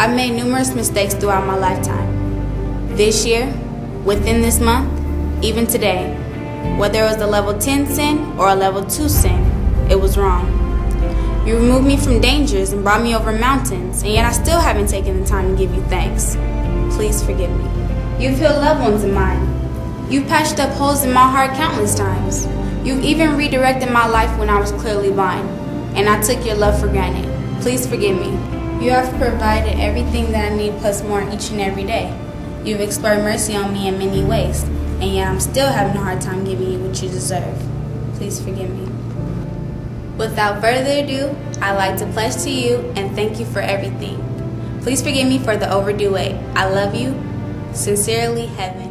I've made numerous mistakes throughout my lifetime. This year, within this month, even today, whether it was a level 10 sin or a level 2 sin, it was wrong. You removed me from dangers and brought me over mountains, and yet I still haven't taken the time to give you thanks. Please forgive me. You've healed loved ones of mine. You've patched up holes in my heart countless times. You've even redirected my life when I was clearly blind, and I took your love for granted. Please forgive me. You have provided everything that I need plus more each and every day. You've explored mercy on me in many ways, and yet I'm still having a hard time giving you what you deserve. Please forgive me. Without further ado, I'd like to pledge to you and thank you for everything. Please forgive me for the overdue wait. I love you. Sincerely, Heaven.